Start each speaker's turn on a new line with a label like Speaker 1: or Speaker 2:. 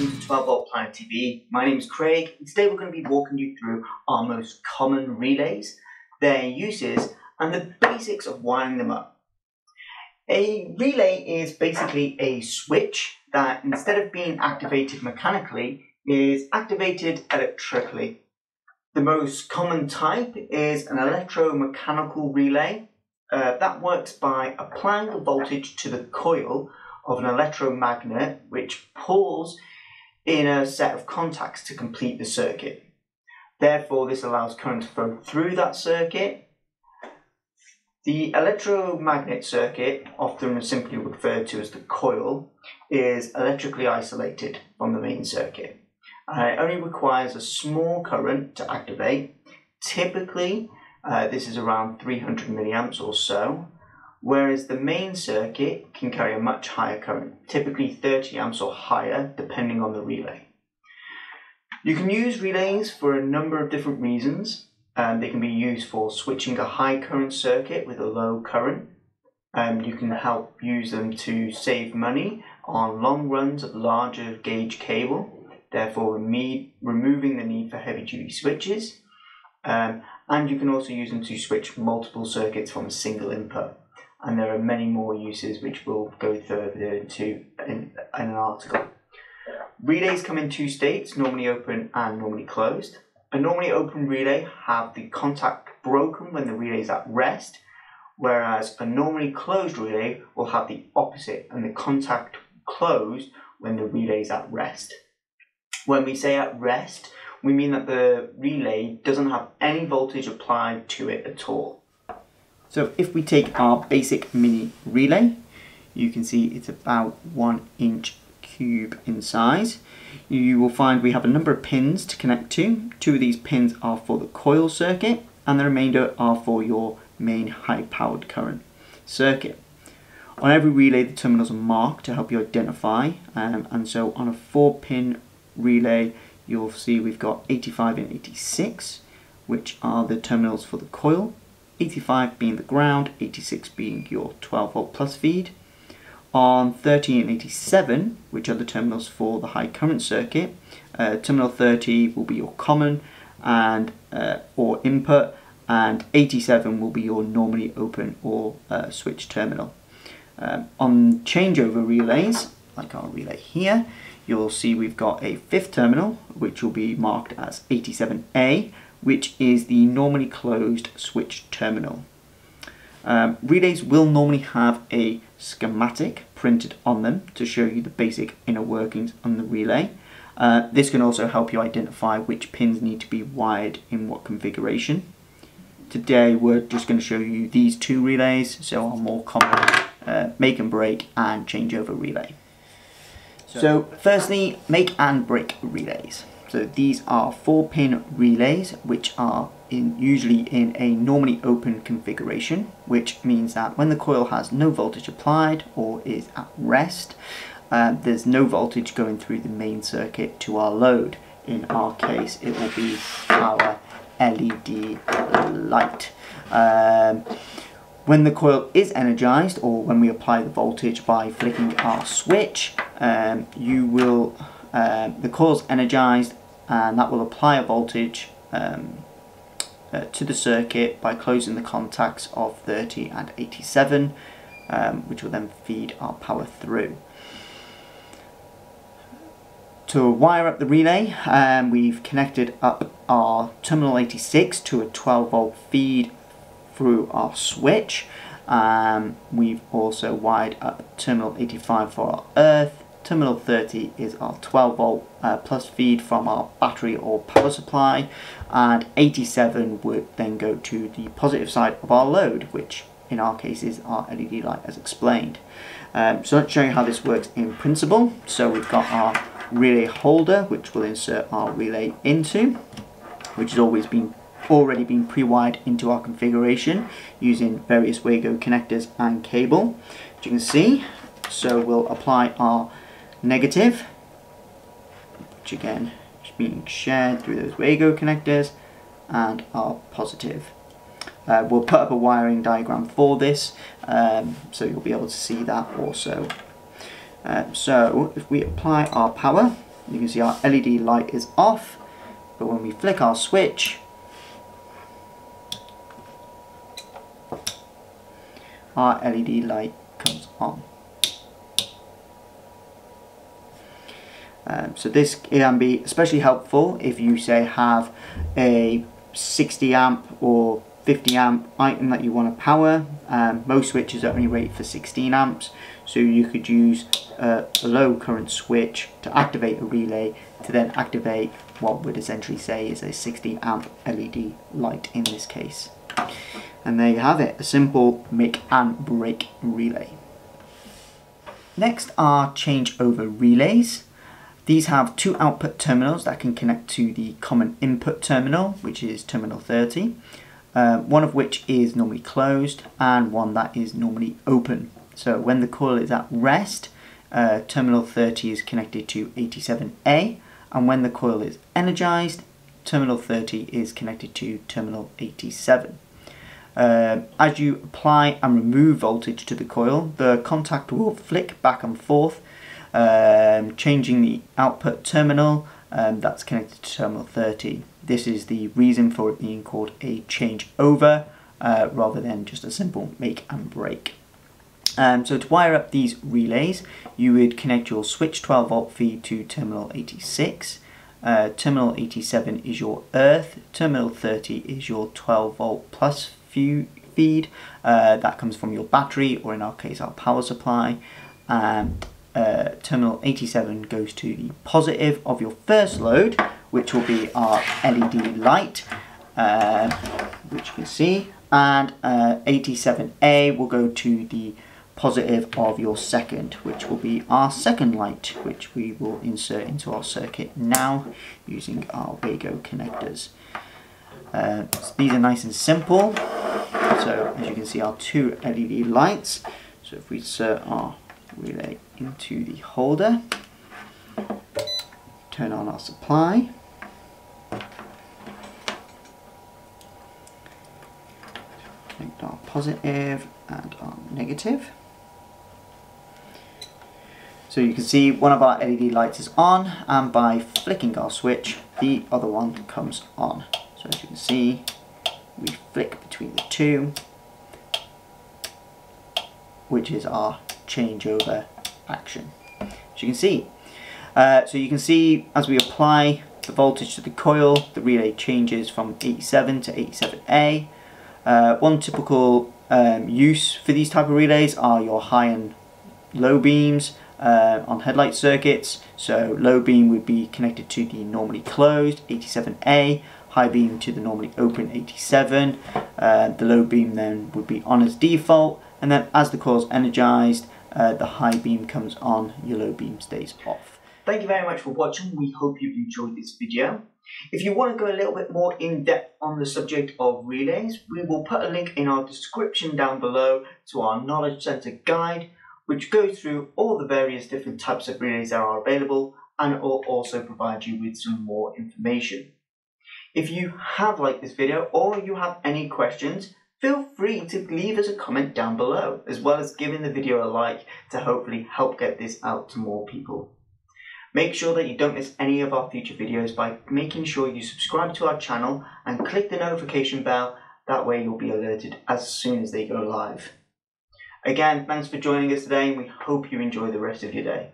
Speaker 1: welcome to 12 Volt Planet TV. My name is Craig, and today we're going to be walking you through our most common relays, their uses, and the basics of wiring them up. A relay is basically a switch that instead of being activated mechanically, is activated electrically. The most common type is an electromechanical relay. Uh, that works by applying a voltage to the coil of an electromagnet which pulls in a set of contacts to complete the circuit. Therefore, this allows current to flow through that circuit. The electromagnet circuit, often simply referred to as the coil, is electrically isolated from the main circuit. And it only requires a small current to activate. Typically, uh, this is around 300 milliamps or so, whereas the main circuit can carry a much higher current, typically 30 amps or higher, depending on the relay. You can use relays for a number of different reasons. Um, they can be used for switching a high current circuit with a low current. Um, you can help use them to save money on long runs of larger gauge cable, therefore remo removing the need for heavy duty switches. Um, and you can also use them to switch multiple circuits from a single input and there are many more uses which we'll go further into in, in an article. Relays come in two states, normally open and normally closed. A normally open relay have the contact broken when the relay is at rest, whereas a normally closed relay will have the opposite and the contact closed when the relay is at rest. When we say at rest, we mean that the relay doesn't have any voltage applied to it at all. So if we take our basic mini relay, you can see it's about one inch cube in size. You will find we have a number of pins to connect to. Two of these pins are for the coil circuit and the remainder are for your main high powered current circuit. On every relay the terminals are marked to help you identify um, and so on a 4 pin relay you'll see we've got 85 and 86 which are the terminals for the coil 85 being the ground, 86 being your 12 volt plus feed. On 30 and 87, which are the terminals for the high current circuit, uh, terminal 30 will be your common and uh, or input, and 87 will be your normally open or uh, switch terminal. Um, on changeover relays, like our relay here, you'll see we've got a fifth terminal, which will be marked as 87A, which is the normally closed switch terminal. Um, relays will normally have a schematic printed on them to show you the basic inner workings on the relay. Uh, this can also help you identify which pins need to be wired in what configuration. Today we're just going to show you these two relays, so our more common uh, make and break and changeover relay. So firstly, make and break relays. So these are four pin relays which are in usually in a normally open configuration which means that when the coil has no voltage applied or is at rest uh, there's no voltage going through the main circuit to our load. In our case it will be our LED light. Um, when the coil is energized or when we apply the voltage by flicking our switch um, you will uh, the coil's energized and that will apply a voltage um, uh, to the circuit by closing the contacts of 30 and 87 um, which will then feed our power through. To wire up the relay um, we've connected up our terminal 86 to a 12 volt feed through our switch. Um, we've also wired up terminal 85 for our earth Terminal 30 is our 12 volt uh, plus feed from our battery or power supply and 87 would then go to the positive side of our load which in our case is our LED light as explained. Um, so let's show you how this works in principle. So we've got our relay holder which we'll insert our relay into which has always been already been pre-wired into our configuration using various Wago connectors and cable. As you can see, so we'll apply our negative, which again is being shared through those Wago connectors, and our positive. Uh, we'll put up a wiring diagram for this, um, so you'll be able to see that also. Uh, so if we apply our power, you can see our LED light is off, but when we flick our switch, our LED light comes on. Um, so this can be especially helpful if you say have a 60 amp or 50 amp item that you want to power. Um, most switches are only rated for 16 amps so you could use a low current switch to activate a relay to then activate what would essentially say is a 60 amp LED light in this case. And there you have it, a simple make and break relay. Next are changeover relays. These have two output terminals that can connect to the common input terminal, which is terminal 30, uh, one of which is normally closed and one that is normally open. So when the coil is at rest, uh, terminal 30 is connected to 87A, and when the coil is energized, terminal 30 is connected to terminal 87. Uh, as you apply and remove voltage to the coil, the contact will flick back and forth, um, changing the output terminal um, that's connected to terminal 30. This is the reason for it being called a changeover uh, rather than just a simple make and break. Um, so to wire up these relays, you would connect your switch 12 volt feed to terminal 86. Uh, terminal 87 is your earth, terminal 30 is your 12 volt plus feed uh, that comes from your battery or in our case our power supply uh, terminal 87 goes to the positive of your first load which will be our LED light uh, which you can see and 87A uh, will go to the positive of your second which will be our second light which we will insert into our circuit now using our Wago connectors. Uh, so these are nice and simple so as you can see our two LED lights so if we insert our relay into the holder. Turn on our supply. Connect our positive and our negative. So you can see one of our LED lights is on and by flicking our switch the other one comes on. So as you can see we flick between the two which is our changeover action. As you can see. Uh, so you can see as we apply the voltage to the coil the relay changes from 87 to 87A. Uh, one typical um, use for these type of relays are your high and low beams uh, on headlight circuits. So low beam would be connected to the normally closed 87A, high beam to the normally open 87. Uh, the low beam then would be on as default, and then as the coil is energized, uh, the high beam comes on, your low beam stays off. Thank you very much for watching. We hope you've enjoyed this video. If you want to go a little bit more in depth on the subject of relays, we will put a link in our description down below to our Knowledge Centre guide which goes through all the various different types of relays that are available and will also provide you with some more information. If you have liked this video or you have any questions, feel free to leave us a comment down below, as well as giving the video a like to hopefully help get this out to more people. Make sure that you don't miss any of our future videos by making sure you subscribe to our channel and click the notification bell, that way you'll be alerted as soon as they go live. Again, thanks for joining us today and we hope you enjoy the rest of your day.